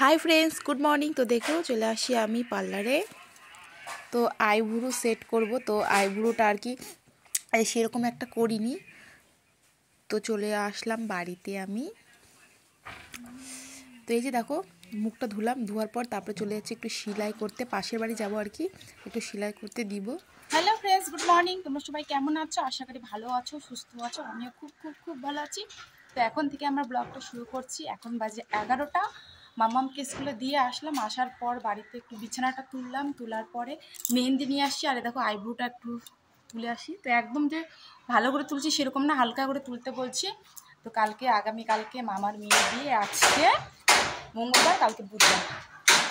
Hi friends good morning তো দেখেও চলে আসি আমি পার্লারে তো আইব্রু সেট করব, তো আইব্রুটা আর কি সেরকম একটা করিনি। তো চলে আসলাম বাড়িতে আমি। তো এই যে দেখো, মুখটা ধুলাম, ধোয়ার পর তারপরে চলে যাচ্ছি একটু সেলাই করতে। পাশের বাড়ি যাব আর কি, একটু সেলাই করতে দিব। হ্যালো ফ্রেন্ডস গুড মর্নিং তোমরা সবাই কেমন আছো? আশা করি ভালো আছো, সুস্থ আছো। আমিও খুব খুব খুব ভালো আছি। তো এখন থেকে আমরা ব্লগটা শুরু করছি। এখন বাজে এগারোটা। মামামকে স্কুলে দিয়ে আসলাম। আসার পর বাড়িতে একটু বিছানাটা তুললাম। তোলার পরে মেহেন্দি নিয়ে আসছি। আরে দেখো আইব্রোটা একটু তুলে আসি। তো একদম যে ভালো করে তুলছি সেরকম না, হালকা করে তুলতে বলছি। তো কালকে আগামী কালকে মামার মেয়ে দিয়ে আজকে মঙ্গলবার, কালকে বুধবার।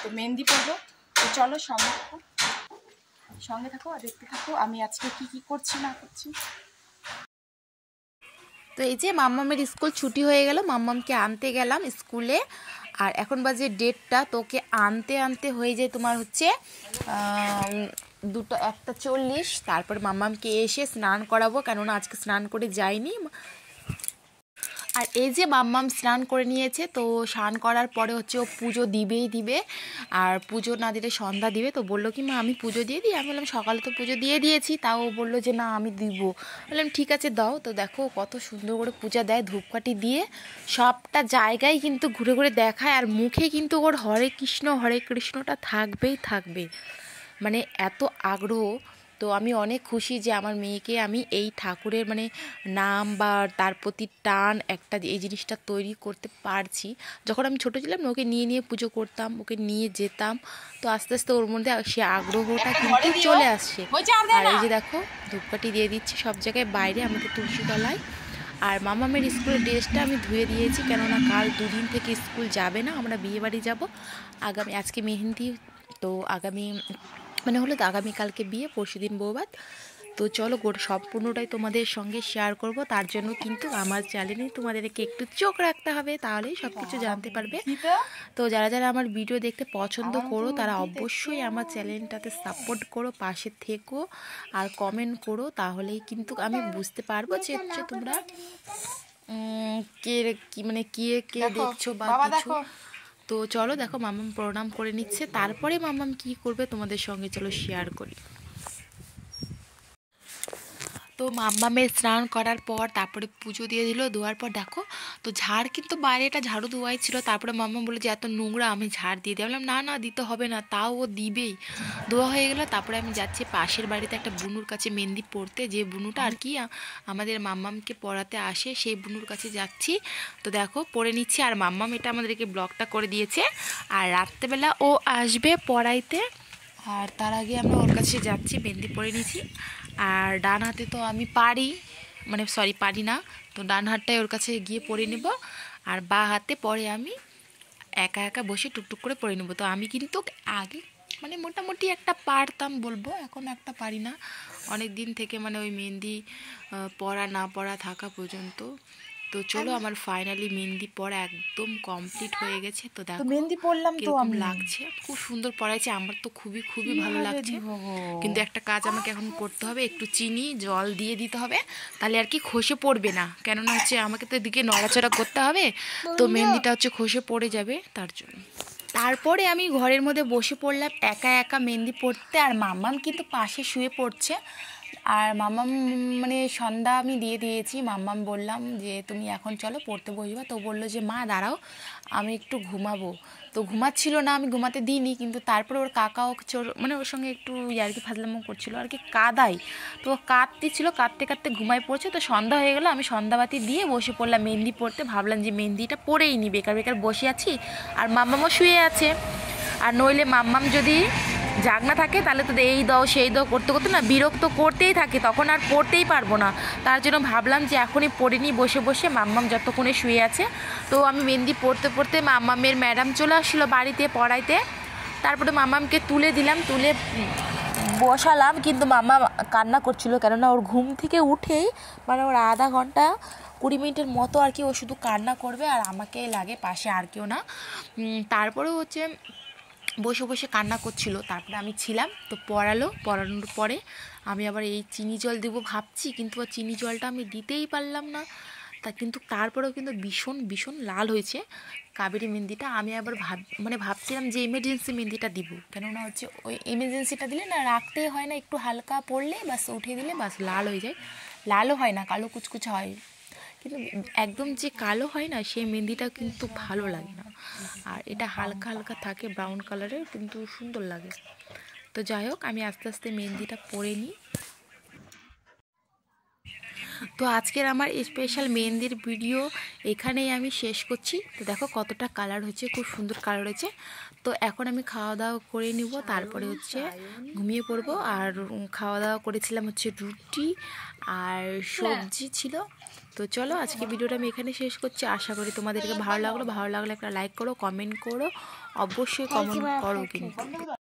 তো মেহেন্দি পড়ব তো চলো সঙ্গে থাকো। সঙ্গে থাকো আর দেখতে থাকো আমি আজকে কি কি করছি, না করছি। তো এই যে মাম্মামের স্কুল ছুটি হয়ে গেল। মাম্মামকে আনতে গেলাম স্কুলে। আর এখন বাজে ডেটটা, তোকে আনতে আনতে হয়ে যায় তোমার হচ্ছে দুটো, একটা চল্লিশ। তারপর মামামকে এসে স্নান করাবো, কেননা আজকে স্নান করে যাইনি। আর এই যে মাম্মাম স্নান করে নিয়েছে, তো স্নান করার পরে হচ্ছে ও পুজো দিবেই দিবে। আর পুজো না দিলে সন্ধ্যা দিবে। তো বলল কি, মা, আমি পুজো দিয়ে দিই? আমি বললাম, সকালে তো পুজো দিয়ে দিয়েছি। তাও বলল যে, না, আমি দিব। বললাম, ঠিক আছে, দাও। তো দেখো কত সুন্দর করে পূজা দেয় ধূপকাঠি দিয়ে। সবটা জায়গায় কিন্তু ঘুরে ঘুরে দেখায়, আর মুখে কিন্তু ওর হরে কৃষ্ণ, হরে কৃষ্ণটা থাকবেই থাকবে। মানে এত আগ্রহ। তো আমি অনেক খুশি যে আমার মেয়েকে আমি এই ঠাকুরের মানে নাম বা তার প্রতি টান একটা এই জিনিসটা তৈরি করতে পারছি। যখন আমি ছোটো ছিলাম ওকে নিয়ে নিয়ে পুজো করতাম ওকে নিয়ে যেতাম। তো আস্তে আস্তে ওর মধ্যে সে আগ্রহটা কিন্তু চলে আসছে। আর এই যে দেখো ধূপকাঠি দিয়ে দিচ্ছি সব জায়গায় বাইরে আমাদের তুলসীতলায় আর মামামের স্কুলের ড্রেসটা আমি ধুয়ে দিয়েছি কেননা কাল দুদিন থেকে স্কুল যাবে না আমরা বিয়ে বাড়ি যাব। আগামী আজকে মেহেন্দি তো আগামী মানে হলো আগামীকালকে বিয়ে পরশু দিন বৌবাদ তো চলো গোটা সম্পূর্ণটাই তোমাদের সঙ্গে শেয়ার করব। তার জন্য কিন্তু আমার চ্যানেলে তোমাদেরকে একটু চোখ রাখতে হবে তাহলেই সব কিছু জানতে পারবে। তো যারা যারা আমার ভিডিও দেখতে পছন্দ করো তারা অবশ্যই আমার চ্যানেলটাতে সাপোর্ট করো পাশে থেকো আর কমেন্ট করো তাহলেই কিন্তু আমি বুঝতে পারব যে তোমরা কে কি মানে কে কে দেখছ বা কিছু। তো চলো দেখো মামাম প্রণাম করে নিচ্ছে। তারপরে মামাম কি করবে তোমাদের সঙ্গে চলো শেয়ার করি। তো মাম্মামের স্নান করার পর তারপরে পুজো দিয়ে দিল, দেওয়ার পর দেখো, তো ঝাড় কিন্তু বাইরেটা ঝাড়ু ধোয়াই ছিল, তারপরে মাম্মা বলে যে, এত নোংরা, আমি ঝাড় দিয়ে দিই না না, দিতে হবে না, তাও ও দিবেই। ধোয়া হয়ে গেল, তারপরে আমি যাচ্ছি পাশের বাড়িতে একটা বুনুর কাছে মেহেন্দি পড়তে যে বুনুটা আর কি আমাদের মাম্মামকে পড়াতে আসে, সেই বুনুর কাছে যাচ্ছি। তো দেখো, পড়ে নিচ্ছি, আর মাম্মাম এটা আমাদেরকে ব্লগটা করে দিয়েছে। আর রাত্রেবেলা ও আসবে পড়াইতে। আর তার আগে আমরা ওর কাছে যাচ্ছি মেহেন্দি পরে নিয়েছি আর ডান হাতে তো আমি পারি মানে সরি পারি না। তো ডান হাতটাই ওর কাছে গিয়ে পরে নেব। আর বা হাতে পরে আমি একা একা বসে টুকটুক করে পরে নেব। তো আমি কিন্তু আগে মানে মোটামুটি একটা পারতাম বলব, এখন একটা পারি না। অনেক দিন থেকে মানে ওই মেহেন্দি পড়া না পড়া থাকা পর্যন্ত তো চলো আমার ফাইনালি মেহেন্দি পড়া একদম কমপ্লিট হয়ে গেছে। তো দেখো মেহেন্দি পড়লাম তো আমি। লাগছে। খুব সুন্দর পড়াইছে আমার তো খুবই খুবই ভালো লাগছে। কিন্তু একটা কাজ আমাকে এখন করতে হবে একটু চিনি জল দিয়ে দিতে হবে। তাহলে আর কি খসে পড়বে না। কেননা হচ্ছে আমাকে তো এদিকে নড়াচড়া করতে হবে। তো মেহেন্দিটা হচ্ছে খসে পড়ে যাবে তার জন্য। তারপরে আমি ঘরের মধ্যে বসে পড়লাম একা একা মেহেন্দি পড়তে আর মাম্মাম কিন্তু পাশে শুয়ে পড়ছে। আর মাম্মাম মানে সন্ধ্যা আমি দিয়ে দিয়েছি। মাম্মাম বললাম যে, তুমি এখন চলো, পড়তে বসবা। তো বলল যে, মা, দাঁড়াও, আমি একটু ঘুমাবো। তো ঘুমাচ্ছিল না, আমি ঘুমাতে দিইনি, কিন্তু তারপরে ওর কাকাও চোর মানে ওর সঙ্গে একটু ইয়ার্কি ফাজলামো করছিল, আর কি কাদাই তো কাঁদতে ছিল কাঁদতে কাঁদতে ঘুমাই পড়ছে। তো সন্ধ্যা হয়ে গেলো, আমি সন্ধ্যাবাতি দিয়ে বসে পড়লাম মেহেন্দি পড়তে। ভাবলাম যে, মেহেন্দিটা পরেই নি বেকার বেকার বসে আছি। আর মাম্মামও শুয়ে আছে। আর নইলে মাম্মাম যদি জাগনা থাকে, তাহলে তো এই দাও, সেই দাও, করতে করতে না বিরক্ত করতেই থাকে, তখন আর পড়তেই পারব না। তার জন্য ভাবলাম যে এখনই পড়িনি বসে বসে মাম্মাম যতক্ষণে শুয়ে আছে। তো আমি মেহেন্দি পড়তে পড়তে মাম্মামের ম্যাডাম চলে আসলো বাড়িতে পড়াইতে। তারপরে মাম্মামকে তুলে দিলাম, তুলে বসালাম, কিন্তু মাম্মা কান্না করছিল, কেননা ওর ঘুম থেকে উঠেই মানে ওর আধা ঘণ্টা কুড়ি মিনিটের মতো আর কি ও শুধু কান্না করবে আর আমাকে লাগে, পাশে আর কেউ না। তারপরেও হচ্ছে বসে বসে কান্না করছিল। তারপরে আমি ছিলাম, তো পড়ালো, পড়ানোর পরে আমি আবার এই চিনি জল দেবো ভাবছি, কিন্তু চিনি জলটা আমি দিতেই পারলাম না। তা কিন্তু তারপরেও কিন্তু ভীষণ ভীষণ লাল হয়েছে কাবেরি মেহেন্দিটা। আমি আবার ভাব মানে ভাবছিলাম যে ইমার্জেন্সি মেহেন্দিটা দিব। কেননা হচ্ছে ওই এমার্জেন্সিটা দিলে না রাখতে হয় না, একটু হালকা পড়লে বাস উঠে দিলে বাস লাল হয়ে যায়। লালও হয় না, কালো কুচকুচে হয়। কিন্তু একদম যে কালো হয় না, সেই মেহেন্দিটা কিন্তু ভালো লাগে না। আর এটা হালকা হালকা থাকে ব্রাউন কালারের কিন্তু সুন্দর লাগে। তো যাই হোক, আমি আস্তে আস্তে মেহেন্দিটা পরে নিই। তো আজকের আমার স্পেশাল মেহেন্দির ভিডিও এখানেই আমি শেষ করছি। তো দেখো কতটা কালার হচ্ছে খুব সুন্দর কালার হয়েছে। তো এখন আমি খাওয়া দাওয়া করে নিব, তারপরে হচ্ছে ঘুমিয়ে পড়ব। আর খাওয়া দাওয়া করেছিলাম হচ্ছে রুটি আর সবজি ছিল। তো চলো আজকে ভিডিওটা আমি এখানে শেষ করছি। আশা করি তোমাদেরকে ভালো লাগল। ভালো লাগলে একটা লাইক করো কমেন্ট করো। অবশ্যই কমেন্ট করো কিন্তু।